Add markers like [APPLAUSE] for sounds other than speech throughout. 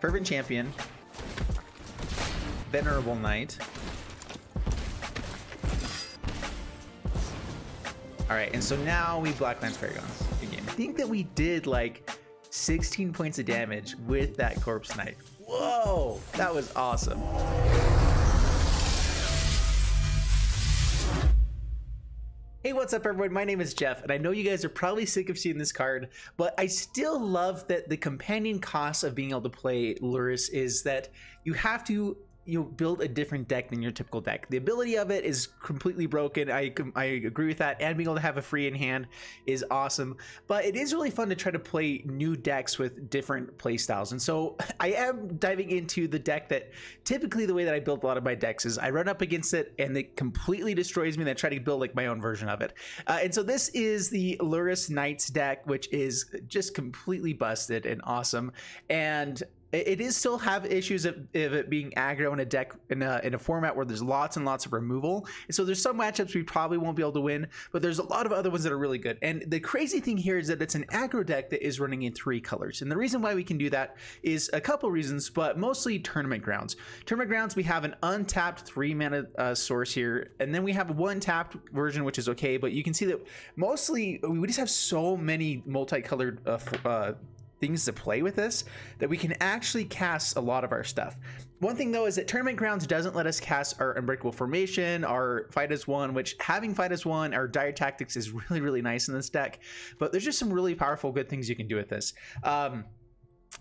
Fervent Champion, Venerable Knight. All right, and so now we Blacklance Paragons again. I think that we did like 16 points of damage with that Corpse Knight. Whoa, that was awesome. Hey, what's up everyone? My name is Jeff, and I know you guys are probably sick of seeing this card, but I still love that the companion cost of being able to play Lurrus is that you have to you build a different deck than your typical deck. The ability of it is completely broken. I I agree with that, and being able to have a free in hand is awesome. But it is really fun to try to play new decks with different play styles. And so [LAUGHS] I am diving into the deck that typically the way that I build a lot of my decks is I run up against it and it completely destroys me. And I try to build like my own version of it. Uh, and so this is the Lurrus Knights deck, which is just completely busted and awesome. And it is still have issues of, of, it being aggro in a deck in a, in a format where there's lots and lots of removal. And so there's some matchups we probably won't be able to win, but there's a lot of other ones that are really good. And the crazy thing here is that it's an aggro deck that is running in three colors. And the reason why we can do that is a couple reasons, but mostly tournament grounds. Tournament grounds, we have an untapped three mana uh, source here, and then we have one tapped version, which is okay. But you can see that mostly we just have so many multicolored uh, uh, things to play with this that we can actually cast a lot of our stuff. One thing though is that Tournament Grounds doesn't let us cast our Unbreakable Formation, our Fight as One, which having Fight as One, our Dire Tactics is [LAUGHS] really, really nice in this deck. But there's just some really powerful good things you can do with this. Um,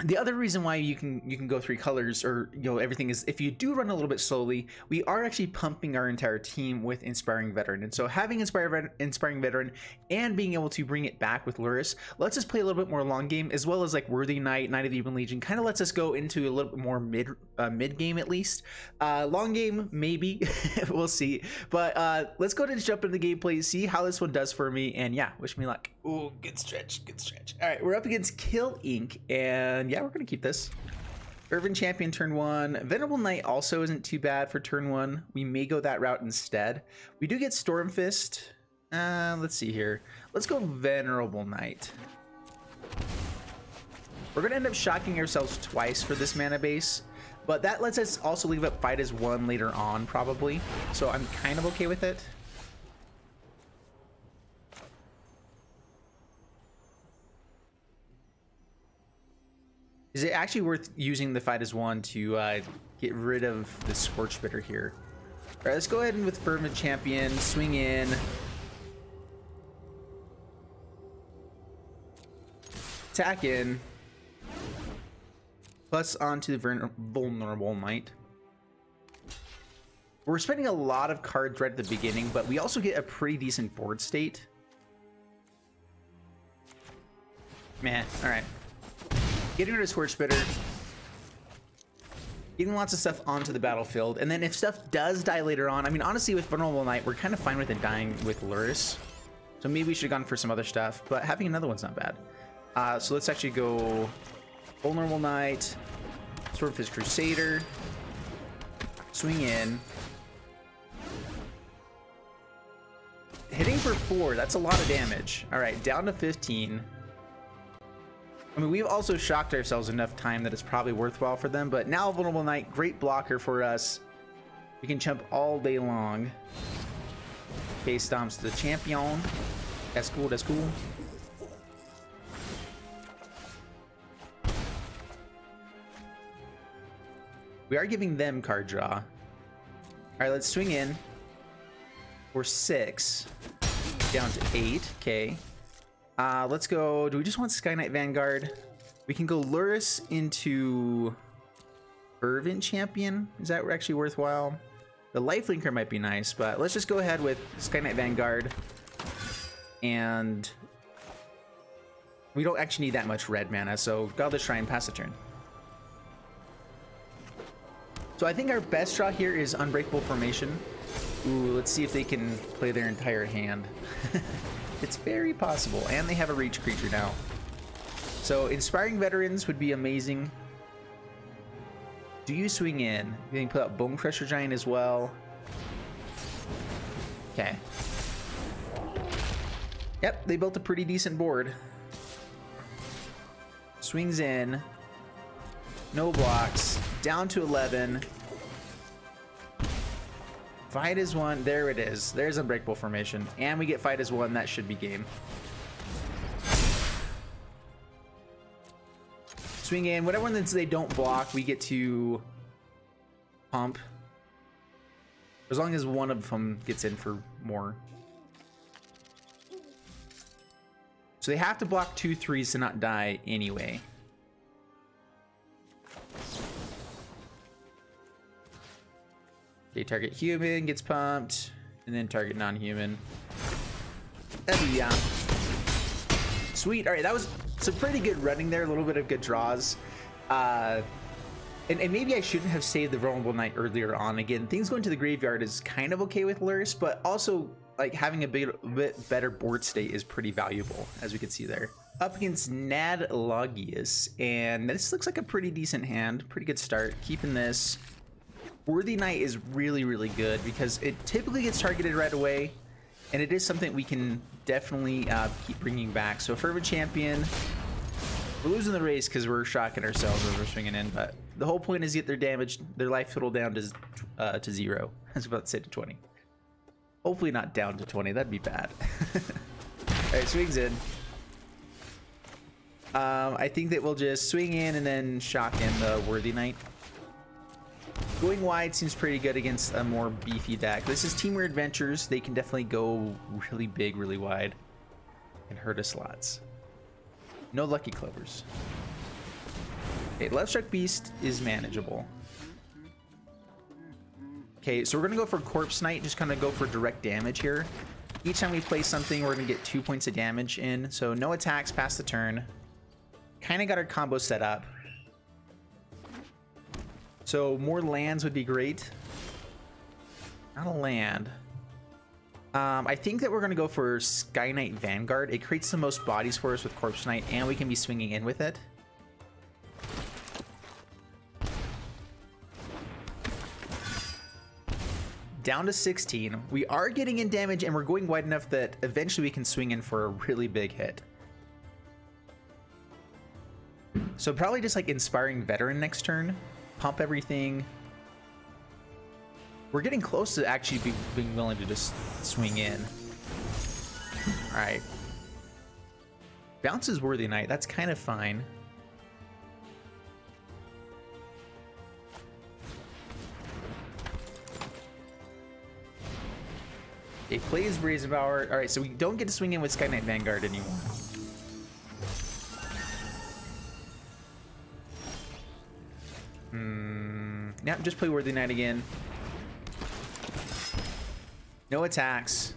the other reason why you can you can go three colors or you know everything is if you do run a little bit slowly we are actually pumping our entire team with inspiring veteran. And so having inspiring inspiring veteran and being able to bring it back with Lurrus lets us play a little bit more long game as well as like worthy knight knight of the Ebon legion kind of lets us go into a little bit more mid uh, mid game at least. Uh, long game maybe [LAUGHS] we'll see. But uh, let's go ahead and jump into the gameplay see how this one does for me and yeah wish me luck. Ooh, good stretch good stretch. All right we're up against kill Inc and and yeah, we're going to keep this. Fervent Champion turn one. Venerable Knight also isn't too bad for turn one. We may go that route instead. We do get Stormfist. Uh, let's see here. Let's go Venerable Knight. We're going to end up shocking ourselves twice for this mana base, but that lets us also leave up Fight as one later on, probably. So I'm kind of okay with it. Is it actually worth using the fight as one to uh, get rid of the Scorch Spitter here? All right, let's go ahead and with Fervent Champion, swing in. Attack in. Plus onto the Vulnerable Knight. We're spending a lot of cards right at the beginning, but we also get a pretty decent board state. Man, all right getting rid of Scorch Spitter, getting lots of stuff onto the battlefield, and then if stuff does die later on, I mean, honestly, with Vulnerable Knight, we're kind of fine with it dying with Lurrus. So maybe we should have gone for some other stuff, but having another one's not bad. Uh, so let's actually go Vulnerable Knight, Stormfist Crusader, swing in. Hitting for four, that's a lot of damage. All right, down to 15. I mean, we've also shocked ourselves enough time that it's probably worthwhile for them, but now Vulnerable Knight, great blocker for us. We can jump all day long. Okay, stomps the champion. That's cool, that's cool. We are giving them card draw. All right, let's swing in. We're six. Down to eight. Okay. Uh, let's go. Do we just want Skyknight Vanguard? We can go Lurrus into Fervent Champion. Is that actually worthwhile? The Lifelinker might be nice, but let's just go ahead with Skyknight Vanguard. And we don't actually need that much red mana, so Godless Shrine, pass the turn. So I think our best draw here is Unbreakable Formation. Ooh, let's see if they can play their entire hand. [LAUGHS] It's very possible. And they have a reach creature now. So inspiring veterans would be amazing. Do you swing in? You can put out Bonecrusher Giant as well. Okay. Yep, they built a pretty decent board. Swings in. No blocks. Down to 11. Fight is one. There it is. There's Unbreakable Formation. And we get fight as one. That should be game. Swing in. Whatever they don't block, we get to pump. As long as one of them gets in for more. So they have to block two threes to not die anyway. Okay, target human gets pumped, and then target non-human. Yeah. Sweet. All right, that was some pretty good running there. A little bit of good draws. Uh, and, and, maybe I shouldn't have saved the vulnerable knight earlier on. Again, things going to the graveyard is kind of okay with Lurrus, but also like having a bit, a bit better board state is pretty valuable, as we can see there. Up against Nad Logius, and this looks like a pretty decent hand. Pretty good start. Keeping this. Worthy Knight is really, really good because it typically gets targeted right away, and it is something we can definitely uh, keep bringing back. So Fervent Champion, we're losing the race because we're shocking ourselves as we're swinging in, but the whole point is get their damage, their life total down to uh, to zero. [LAUGHS] I was about to say to 20. Hopefully not down to 20. That'd be bad. [LAUGHS] All right, swings in. Um, I think that we'll just swing in and then shock in the Worthy Knight. Going wide seems pretty good against a more beefy deck. This is Temur Adventures. They can definitely go really big, really wide and hurt us lots. No Lucky Clovers. Okay, Lovestruck Beast is manageable. Okay, so we're gonna go for Corpse Knight, just kind of go for direct damage here. Each time we play something, we're gonna get two points of damage in. So no attacks past the turn. Kind of got our combo set up. So more lands would be great. Not a land. Um, I think that we're going to go for Skyknight Vanguard. It creates the most bodies for us with Corpse Knight, and we can be swinging in with it. Down to 16. We are getting in damage, and we're going wide enough that eventually we can swing in for a really big hit. So probably just like Inspiring Veteran next turn. Pump everything. We're getting close to actually be, being willing to just swing in. Alright. Bounces Worthy Knight. That's kind of fine. It plays Brazen Borrower. Alright, so we don't get to swing in with Skyknight Vanguard anymore. Yeah, just play Worthy Knight again. No attacks.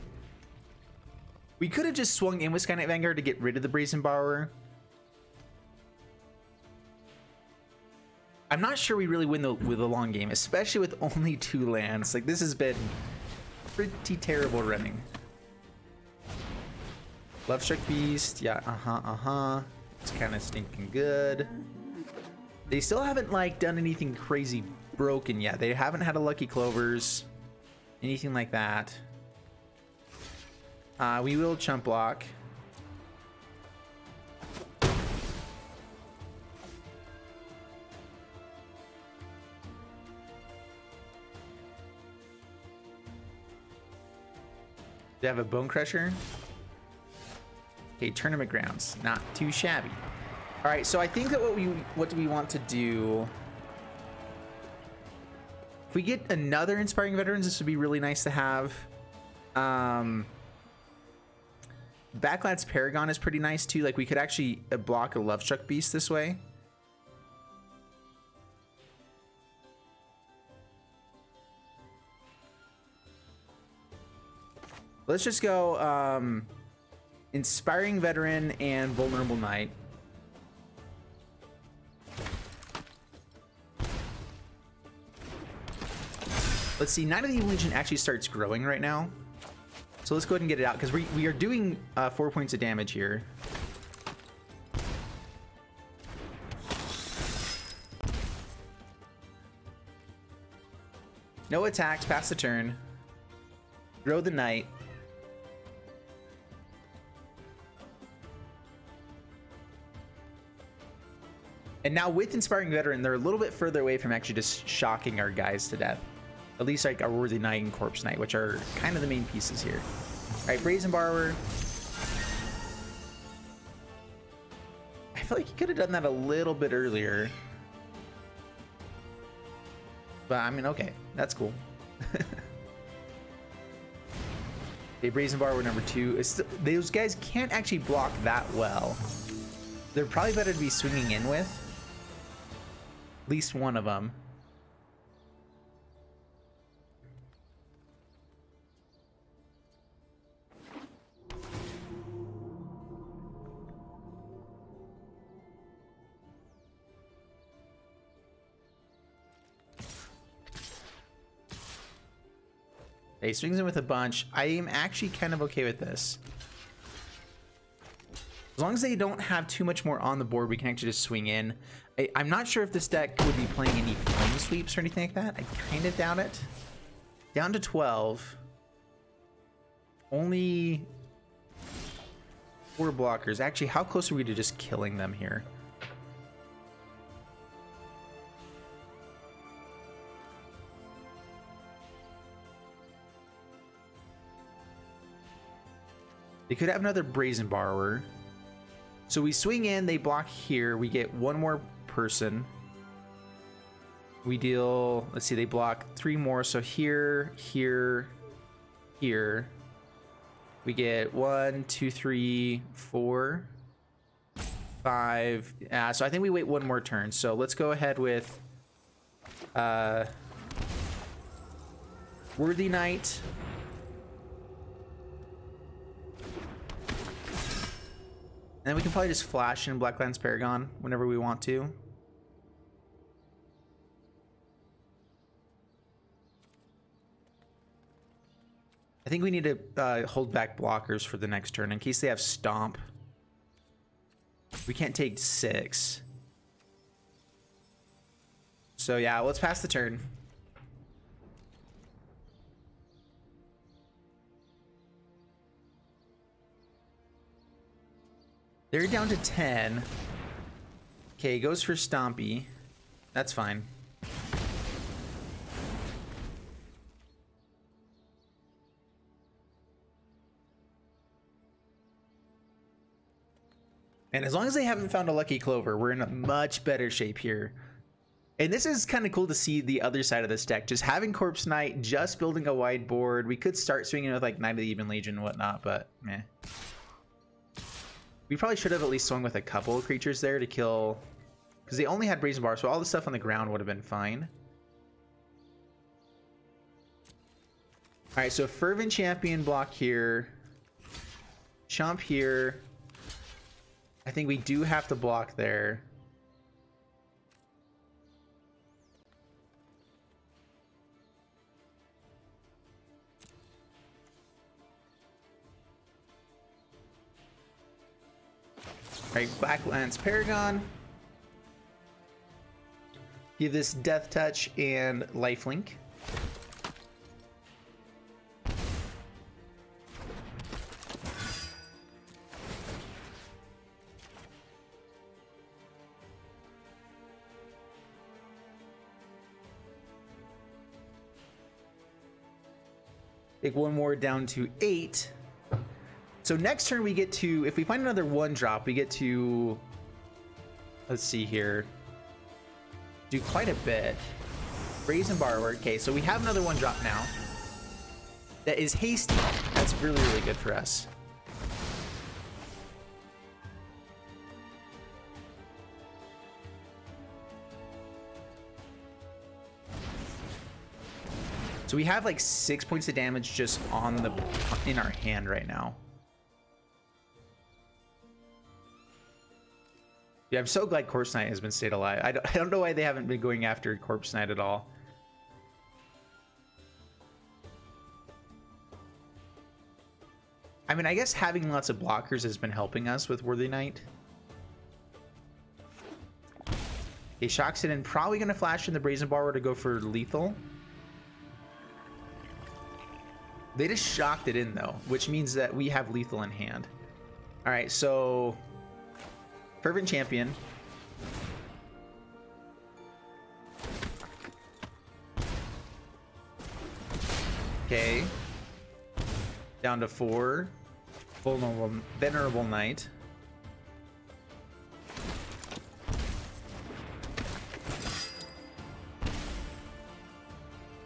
We could have just swung in with Skyknight Vanguard to get rid of the Brazen Borrower. I'm not sure we really win the, with the long game, especially with [LAUGHS] only two lands. Like, this has been pretty terrible running. Lovestruck Beast, yeah, uh-huh, uh-huh. It's kind of stinking good. They still haven't, like, done anything crazy broken yet. They haven't had a Lucky Clovers anything like that. Uh, we will chump block. They have a Bonecrusher. Okay, Tournament Grounds. Not too shabby. All right, so I think that what we what do we want to do if we get another Inspiring Veterans, this would be really nice to have. Um, Blacklance Paragon is pretty nice too. Like we could actually uh, block a Lovestruck Beast this way. Let's just go um, Inspiring Veteran and Vulnerable Knight. Let's see, Knight of the Ebon Legion actually starts growing right now. So let's go ahead and get it out, because we, we are doing uh, four points of damage here. No attacks, pass the turn. Grow the knight. And now with Inspiring Veteran, they're a little bit further away from actually just shocking our guys to death. At least like a Worthy Knight and Corpse Knight, which are kind of the main pieces here. All right, Brazen Borrower. I feel like you could have done that a little bit earlier. But I mean, okay, that's cool. [LAUGHS] okay, Brazen Borrower number two. It's, those guys can't actually block that well. They're probably better to be swinging in with. At least one of them. He swings in with a bunch. I am actually kind of okay with this. As long as they don't have too much more on the board, we can actually just swing in. I, am not sure if this deck would be playing any flame sweeps or anything like that. I kind of doubt it. Down to 12. Only four blockers. Actually, how close are we to just killing them here? They could have another Brazen Borrower. So we swing in, they block here. We get one more person. We deal, let's see, they block three more. So here, here, here. We get one, two, three, four, five. Uh, so I think we wait one more turn. So let's go ahead with uh, Worthy Knight. Then we can probably just flash in Blacklance Paragon whenever we want to. I think we need to uh, hold back blockers for the next turn in case they have Stomp. We can't take six. So yeah, let's pass the turn. They're down to 10. Okay, goes for Stompy. That's fine. And as long as they haven't found a Lucky Clover, we're in a much better shape here. And this is kind of cool to see the other side of this deck. Just having Corpse Knight, just building a wide board. We could start swinging with like Knight of the Ebon Legion and whatnot, but meh. We probably should have at least swung with a couple of creatures there to kill... Because they only had Brazen Bar, so all the stuff on the ground would have been fine. Alright, so Fervent Champion block here. Chomp here. I think we do have to block there. Right, Blacklance Paragon. Give this Death Touch and Lifelink. Take one more down to eight. So next turn we get to, if we find another one drop, we get to, let's see here, do quite a bit. Raise Brazen Borrower. Okay, so we have another one drop now. That is hasty. That's really, really good for us. So we have like six points of damage just on the in our hand right now. Yeah, I'm so glad Corpse Knight has been stayed alive. I don't, I don't know why they haven't been going after Corpse Knight at all. I mean, I guess having lots of blockers has been helping us with Worthy Knight. Okay, shocks it in. Probably going to flash in the Brazen Borrower to go for lethal. They just shocked it in, though, which means that we have lethal in hand. All right, so Fervent Champion. Okay. Down to four. Vulnerable, Venerable Knight.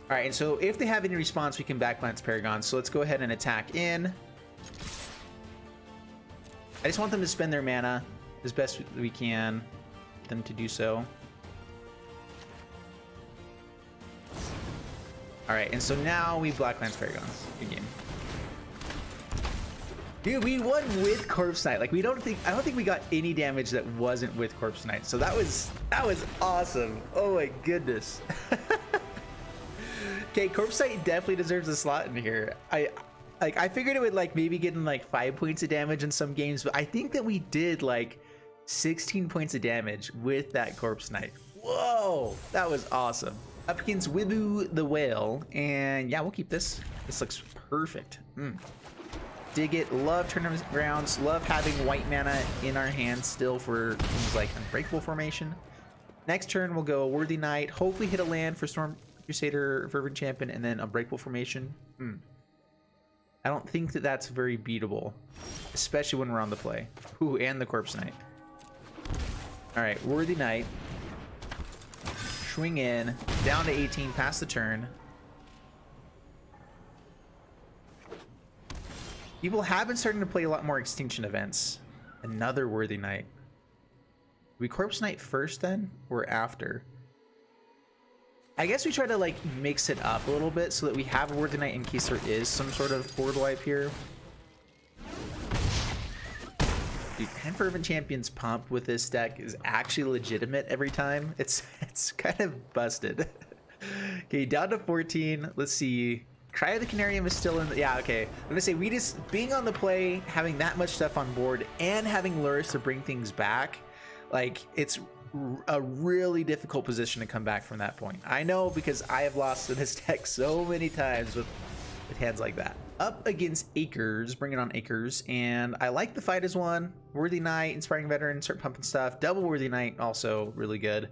All right, and so if they have any response, we can Blacklance Paragon. So let's go ahead and attack in. I just want them to spend their mana as best we can, them to do so. All right, and so now we Blacklance Paragons. Good game. Dude, we won with Corpse Knight. Like we don't think I don't think we got any damage that wasn't with Corpse Knight. So that was that was awesome. Oh my goodness. [LAUGHS] okay, Corpse Knight definitely deserves a slot in here. I like I figured it would like maybe getting like five points of damage in some games, but I think that we did like 16 points of damage with that Corpse Knight. Whoa, that was awesome. Up against Wibu the Whale, and yeah, we'll keep this. This looks perfect. Mm. Dig it. Love tournament grounds. Love having white mana in our hands still for things like Unbreakable Formation. Next turn, we'll go Worthy Knight. Hopefully hit a land for Storm Crusader, Fervent Champion, and then Unbreakable Formation. Mm. I don't think that that's very beatable, especially when we're on the play. Ooh, and the Corpse Knight. All right, Worthy Knight. Swing in, down to 18, pass the turn. People have been starting to play a lot more Extinction events. Another Worthy Knight. we Corpse Knight first then, or after? I guess we try to like mix it up a little bit so that we have a Worthy Knight in case there is some sort of board wipe here. Dude, Fervent Champion's pump with this deck is actually legitimate every time. It's [LAUGHS] it's kind of busted. [LAUGHS] okay, down to 14. Let's see. Cry of the Carnarium is still in the, yeah, okay. I'm gonna say we just, being on the play, having that much stuff on board, and having Lurrus to bring things back, like, it's a really difficult position to come back from that point. I know because I have lost to this [LAUGHS] deck so many times with, with hands like that. Up against Acres, bringing on Acres, and I like the fight as one. Worthy Knight, Inspiring Veteran, start pumping stuff. Double Worthy Knight, also really good.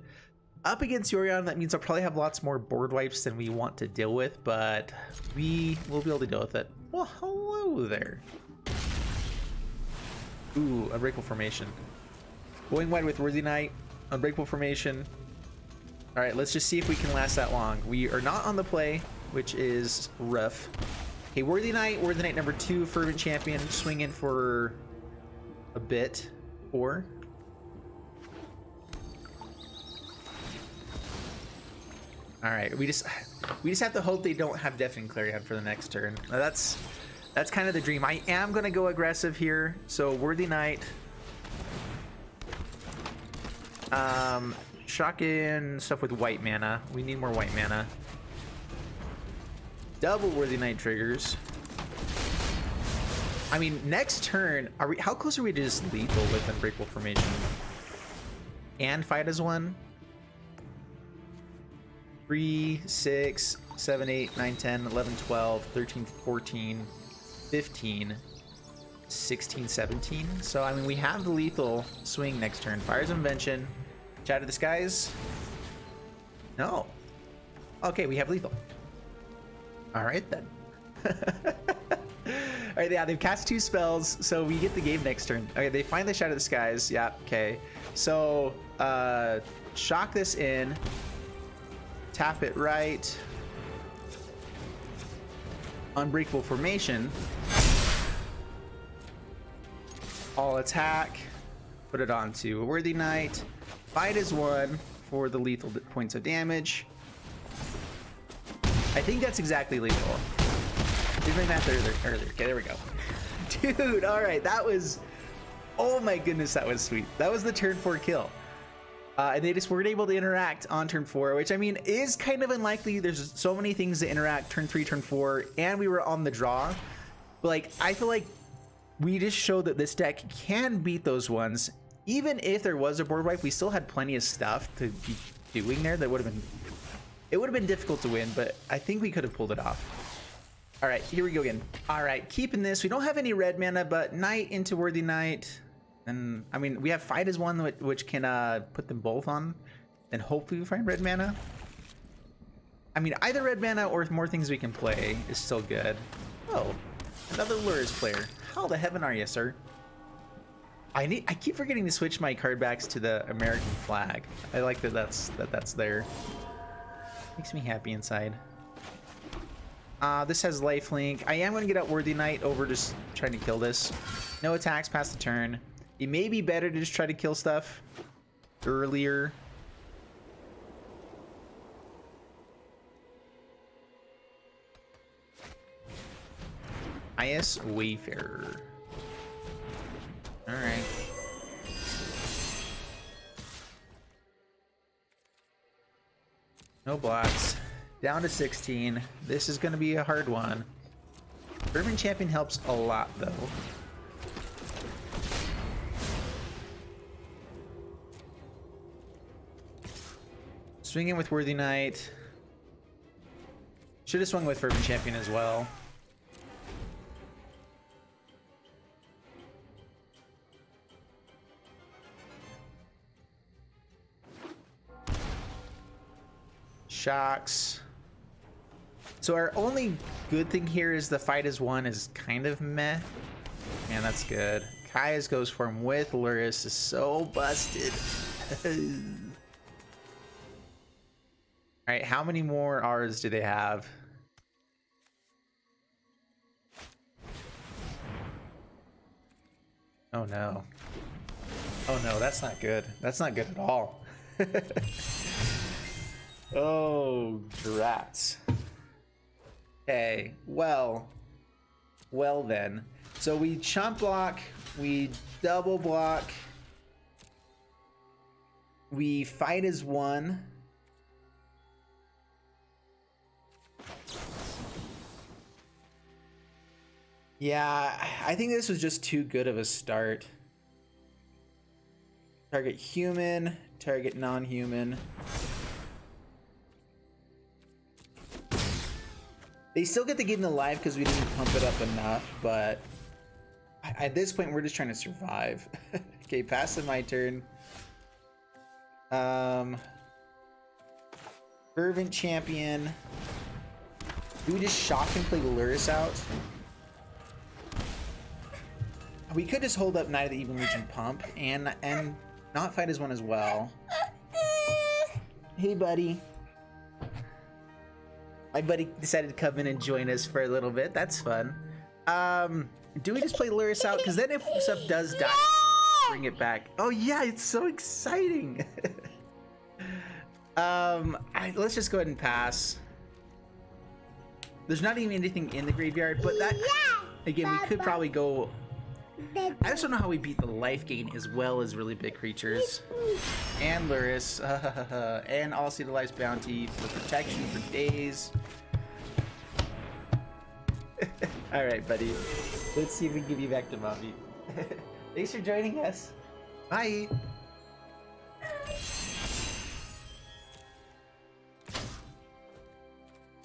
Up against Yorion, that means I'll probably have lots more board wipes than we want to deal with, but we will be able to deal with it. Well, hello there. Ooh, Unbreakable Formation. Going wide with Worthy Knight, Unbreakable Formation. All right, let's just see if we can last that long. We are not on the play, which is rough. Okay, Worthy Knight, Worthy Knight number two, Fervent Champion, swing in for a bit. Four. All right, we just we just have to hope they don't have Deafening Clarion for the next turn. Now that's that's kind of the dream. I am gonna go aggressive here, so Worthy Knight. Um, shock in stuff with white mana. We need more white mana. Double Worthy Knight triggers. I mean, next turn, are we? How close are we to just lethal with Unbreakable Formation? And fight as one? 3, 6, 7, 8, 9, 10, 11, 12, 13, 14, 15, 16, 17. So, I mean, we have the lethal swing next turn. Fire's Invention. The Skies. No. Okay, we have lethal. All right, then. [LAUGHS] All right, yeah, they've cast two spells, so we get the game next turn. Okay, they finally Shatter the Skies. Yeah, okay. So, uh, shock this in tap it right. Unbreakable formation. All attack. Put it onto a Worthy Knight. Fight is one for the lethal points of damage. I think that's exactly lethal. Did my math earlier, earlier. Okay, there we go. [LAUGHS] Dude, all right, that was... Oh my goodness, that was sweet. That was the turn four kill. Uh, and they just weren't able to interact on turn four, which I mean is kind of unlikely. There's so many things to interact turn three, turn four, and we were on the draw. But like, I feel like we just showed that this deck can beat those ones. Even if there was a board wipe, we still had plenty of stuff to be doing there that would have been. It would have been difficult to win, but I think we could have pulled it off. All right, here we go again. All right, keeping this. We don't have any red mana, but Knight into Worthy Knight. And I mean, we have fight as one which can uh, put them both on, and hopefully we find red mana. I mean, either red mana or more things we can play is still good. Oh, another Lurrus player. How the heaven are you, sir? I need. I keep forgetting to switch my card backs to the American flag. I like that. That's that. That's there. Makes me happy inside. Uh, this has lifelink. I am going to get out Worthy Knight over just trying to kill this. No attacks past the turn. It may be better to just try to kill stuff earlier. IS Wayfarer. Alright. No blocks. Down to 16. This is going to be a hard one. Urban Champion helps a lot, though. Swinging with Worthy Knight. Should have swung with Urban Champion as well. Shocks. So our only good thing here is the fight is one is kind of meh. Man, that's good. Kai's goes for him with Lurrus is so busted. [LAUGHS] Alright, how many more R's do they have? Oh no. Oh no, that's not good. That's not good at all. [LAUGHS] Oh, drats. Okay, well, well then. So we chump block, we double block, we fight as one. Yeah, I think this was just too good of a start. Target human, target non-human. They still get to get in the alive because we didn't pump it up enough, but at this point, we're just trying to survive. [LAUGHS] okay, passing my turn. Um, Fervent Champion. Do we just shock and play Lurrus out? We could just hold up Knight of the Ebon Legion Pump and and not fight as one as well. Hey, buddy my buddy decided to come in and join us for a little bit. That's fun. Um, do we just play Lurrus out? Because then if stuff does die, bring it back. Oh yeah, it's so exciting. [LAUGHS] um, I, let's just go ahead and pass. There's not even anything in the graveyard, but that again, we could probably go. I just don't know how we beat the life gain as well as really big creatures. And Lurrus, [LAUGHS] and Alseid of Life's Bounty for protection for days. [LAUGHS] All right, buddy. Let's see if we can give you back to mommy. [LAUGHS] Thanks for joining us. Bye.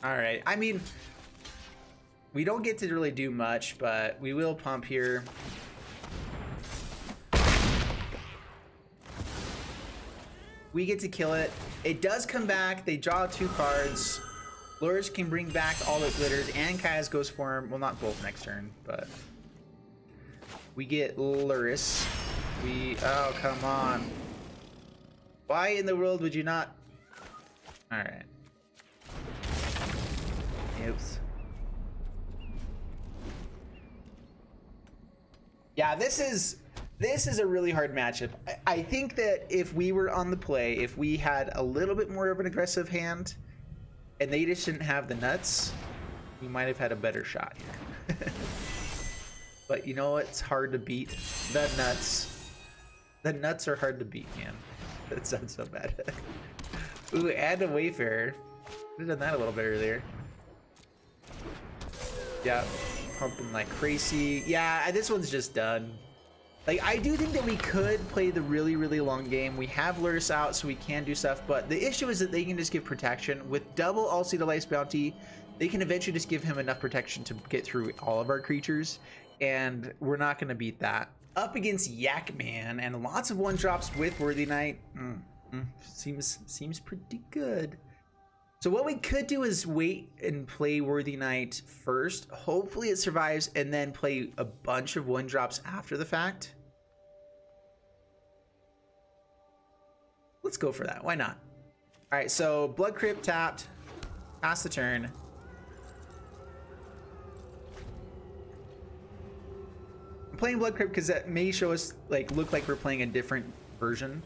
All right. I mean, we don't get to really do much, but we will pump here. We get to kill it. It does come back. They draw two cards. Lurrus can bring back All That Glitters, and Kaz goes for him. Well, not both next turn, but we get Lurrus. We oh come on! Why in the world would you not? All right. Oops. Yeah, this is this is a really hard matchup. I, think that if we were on the play, if we had a little bit more of an aggressive hand and they just didn't have the nuts, we might have had a better shot [LAUGHS] but you know It's hard to beat? The nuts. The nuts are hard to beat, man. [LAUGHS] That sounds so bad. [LAUGHS] Ooh, add a Wayfarer. Could have done that a little bit earlier. Yeah, pumping like crazy. Yeah, this one's just done. Like, I do think that we could play the really, really long game. We have Lurrus out, so we can do stuff, but the issue is that they can just give protection. With double Alseid Life's Bounty, they can eventually just give him enough protection to get through all of our creatures, and we're not going to beat that. Up against Yak Man, and lots of one-drops with Worthy Knight. Mm, mm, seems, seems pretty good. So what we could do is wait and play Worthy Knight first. Hopefully it survives and then play a bunch of one drops after the fact. Let's go for that. Why not? All right, so Blood Crypt tapped. Pass the turn. I'm playing Blood Crypt because that may show us, like, look like we're playing a different version.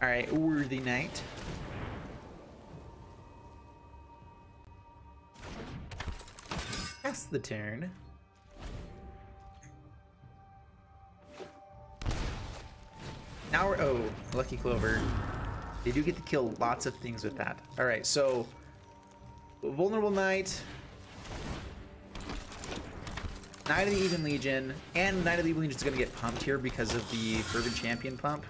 All right, Worthy Knight. Pass the turn. Now we're, oh, Lucky Clover. They do get to kill lots of things with that. All right, so Vulnerable Knight, Knight of the Ebon Legion, and Knight of the Ebon Legion is going to get pumped here because of the Fervent Champion pump.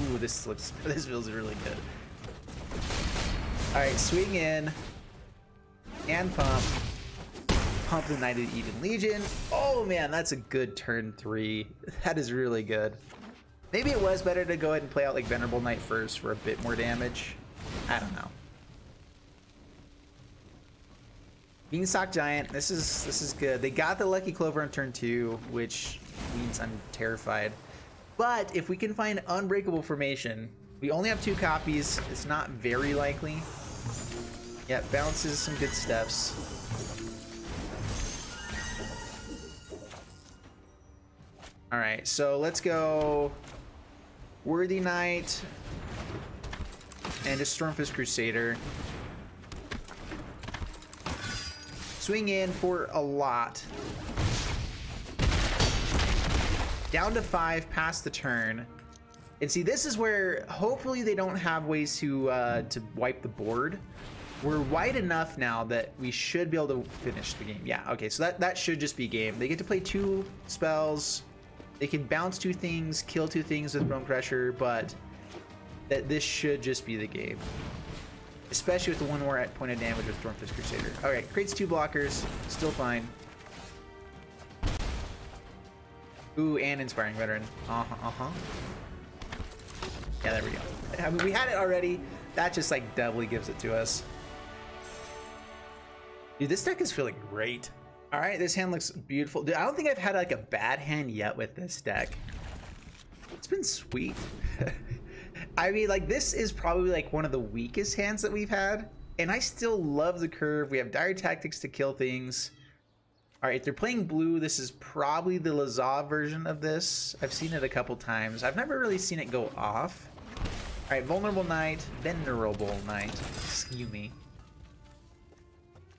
Ooh, this looks, [LAUGHS] this feels really good. All right, swing in and pump. Pump the Knight of the Ebon Legion. Oh man, that's a good turn three. [LAUGHS] That is really good. Maybe it was better to go ahead and play out like Venerable Knight first for a bit more damage. I don't know. Beanstalk Giant, this is this is good. They got the Lucky Clover on turn two, which means I'm terrified. But if we can find Unbreakable Formation, we only have two copies. It's not very likely. Yeah, bounces some good steps. All right, so let's go Worthy Knight and a Stormfist Crusader. Swing in for a lot. Down to five, past the turn. And see, this is where hopefully they don't have ways to uh, to wipe the board. We're wide enough now that we should be able to finish the game. Yeah, okay, so that, that should just be game. They get to play two spells, they can bounce two things, kill two things with Bonecrusher, but that this should just be the game. Especially with the one more at point of damage with Stormfist Crusader. Alright, creates two blockers, still fine. Ooh, and Inspiring Veteran. Uh-huh, uh-huh. Yeah, there we go. I mean, we had it already. That just, like, doubly gives it to us. Dude, this deck is feeling great. All right, this hand looks beautiful. Dude, I don't think I've had like a bad hand yet with this deck. It's been sweet. [LAUGHS] I mean, like this is probably like one of the weakest hands that we've had. And I still love the curve. We have dire tactics to kill things. All right, if they're playing blue, this is probably the Lazav version of this. I've seen it a couple times. I've never really seen it go off. All right, Vulnerable Knight, Venerable Knight. Excuse me.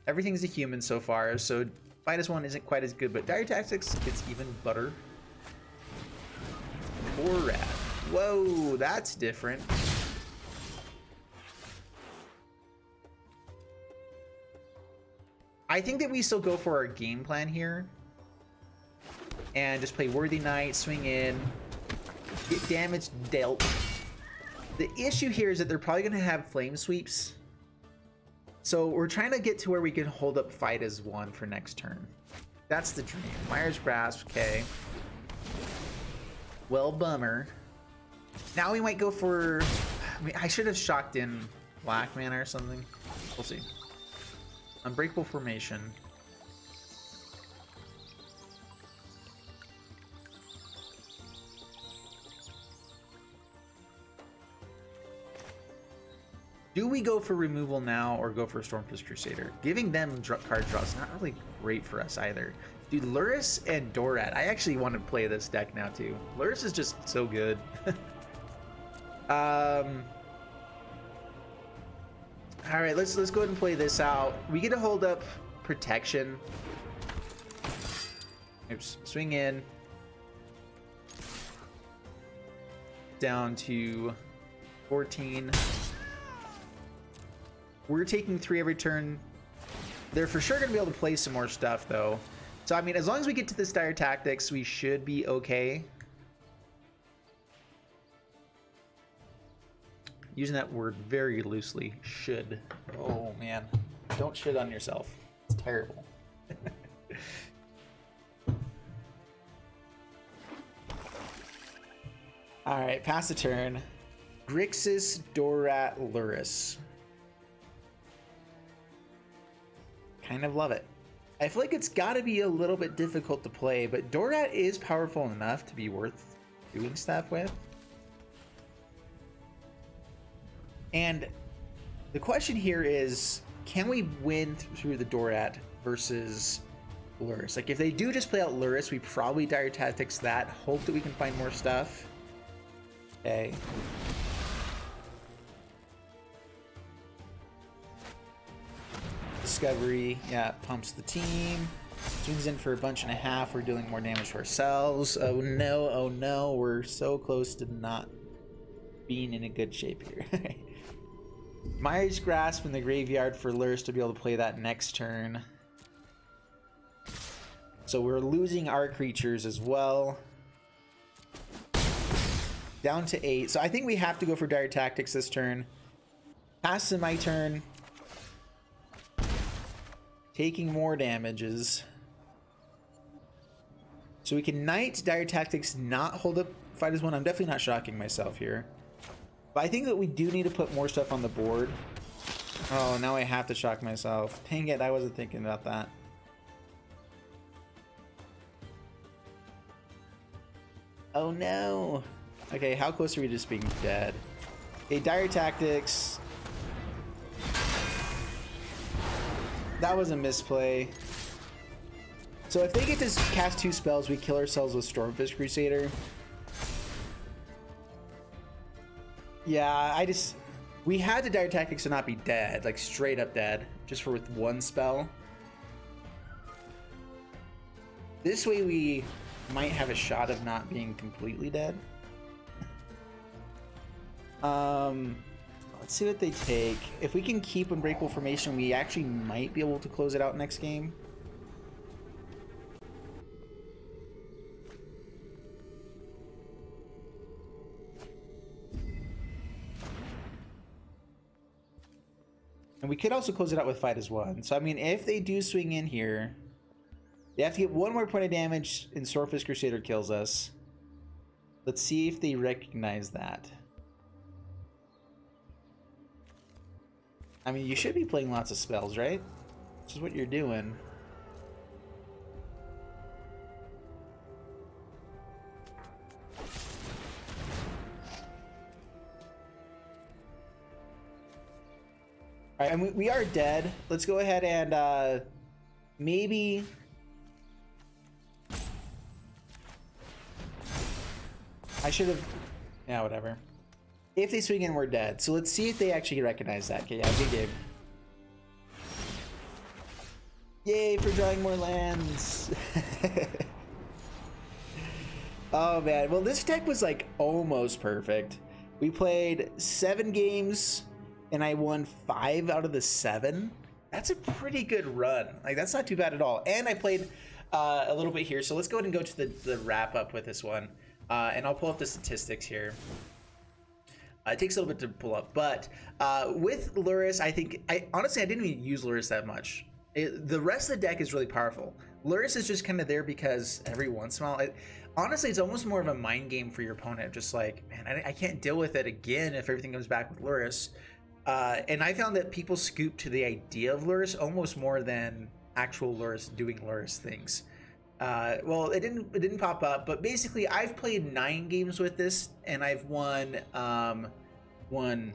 Everything's a human so far, so Minus one isn't quite as good, but Dire Tactics gets even butter. Poor rat. Whoa, that's different. I think that we still go for our game plan here. And just play Worthy Knight, swing in, get damage dealt. The issue here is that they're probably going to have flame sweeps. So we're trying to get to where we can hold up fight as one for next turn. That's the dream. Mire's Grasp, okay. Well, bummer. Now we might go for... I, mean, I should have shocked in Black Mana or something. We'll see. Unbreakable Formation. Do we go for removal now or go for Stormfist Crusader? Giving them card draw is not really great for us either. Dude, Lurrus and Dorat. I actually want to play this deck now too. Lurrus is just so good. [LAUGHS] um. All right, let's let's go ahead and play this out. We get to hold up protection. Oops, swing in. Down to 14. We're taking three every turn. They're for sure going to be able to play some more stuff, though. So, I mean, as long as we get to this dire tactics, we should be okay. Using that word very loosely. Should. Oh, man. Don't shit on yourself. It's terrible. [LAUGHS] All right, pass the turn. Grixis, Dorat, Lurrus. Kind of love it. I feel like it's got to be a little bit difficult to play, but Dorat is powerful enough to be worth doing stuff with. And the question here is, can we win through the Dorat versus Lurrus? Like, if they do just play out Lurrus, we probably Dire Tactics that, hope that we can find more stuff. Okay. Discovery, yeah, pumps the team. Swings in for a bunch and a half. We're dealing more damage to ourselves. Oh no, oh no, we're so close to not being in a good shape here. [LAUGHS] Mire's Grasp in the graveyard for Lurrus to be able to play that next turn. So we're losing our creatures as well. Down to eight. So I think we have to go for Dire Tactics this turn. Pass in my turn. Taking more damages. So we can Knight, Dire Tactics, not hold up Fight as one. I'm definitely not shocking myself here. But I think that we do need to put more stuff on the board. Oh, now I have to shock myself. Dang it, I wasn't thinking about that. Oh no. Okay, how close are we to just being dead? Okay, Dire Tactics. That was a misplay. So if they get to cast two spells, we kill ourselves with Stormfist Crusader. Yeah, I just... We had the Dire Tactics to not be dead, like straight up dead, just for with one spell. This way we might have a shot of not being completely dead. um, let's see what they take. If we can keep Unbreakable Formation, we actually might be able to close it out next game. And we could also close it out with fight as one. So, I mean, if they do swing in here, they have to get one more point of damage and Stormfist Crusader kills us. Let's see if they recognize that. I mean, you should be playing lots of spells, right? Which is what you're doing. All right, and we, we are dead. Let's go ahead and uh, maybe... I should have... Yeah, whatever. If they swing in, we're dead. So let's see if they actually recognize that. Okay, yeah, good game. Yay for drawing more lands. [LAUGHS] oh man, well this deck was like almost perfect. We played seven games and I won five out of the seven. That's a pretty good run. Like that's not too bad at all. And I played uh, a little bit here, so let's go ahead and go to the, the wrap up with this one, uh, and I'll pull up the statistics here. Uh, it takes a little bit to pull up, but uh, with Lurrus, I think I honestly I didn't even use Lurrus that much. It, the rest of the deck is really powerful. Lurrus is just kind of there because every once in a while, it, honestly, it's almost more of a mind game for your opponent. Just like, man, I, I can't deal with it again if everything comes back with Lurrus. Uh, and I found that people scoop to the idea of Lurrus almost more than actual Lurrus doing Lurrus things. Uh, well, it didn't it didn't pop up, but basically, I've played nine games with this, and I've won um, one.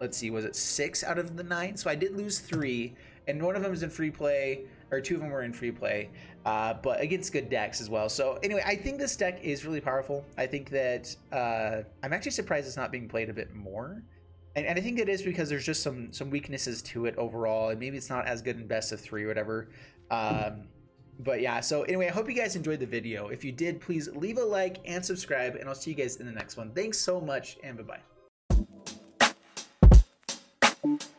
Let's see, was it six out of the nine? So I did lose three, and one of them is in free play, or two of them were in free play, uh, but against good decks as well. So anyway, I think this deck is really powerful. I think that uh, I'm actually surprised it's not being played a bit more and, and I think it is because there's just some some weaknesses to it overall, and maybe it's not as good in best of three or whatever. Um, but yeah, so anyway, I hope you guys enjoyed the video. If you did, please leave a like and subscribe, and I'll see you guys in the next one. Thanks so much, and bye bye.